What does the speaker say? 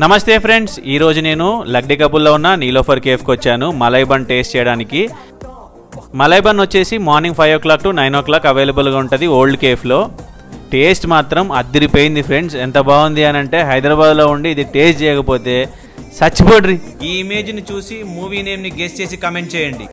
నమస్తే ఫ్రెండ్స్ ఈరోజు నేను లగ్డి కబుల్లో ఉన్న నీలోఫర్ కేఫ్కి వచ్చాను. మలై బన్ టేస్ట్ చేయడానికి. మలై బన్ వచ్చేసి morning five o'clock to nine o'clock అవైలబుల్గా ఉంటుంది ఓల్డ్ కేఫ్లో. టేస్ట్ మాత్రం అద్దరిపోయింది ఫ్రెండ్స్. ఎంత బాగుంది అని అంటే హైదరాబాద్లో ఉండి ఇది టేస్ట్ చేయకపోతే చచ్చిపోడ్రి. ఈ ఇమేజ్ని చూసి మూవీ నేమ్ని గెస్ట్ చేసి కమెంట్ చేయండి.